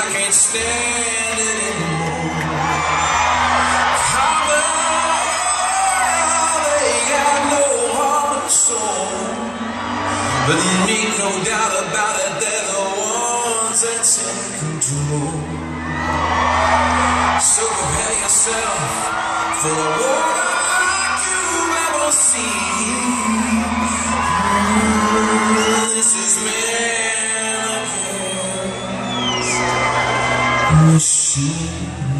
I can't stand it anymore. Holler, they got no heart and soul. But there ain't no doubt about it, they're the ones that's in control. So prepare yourself for the war like you've ever seen. see.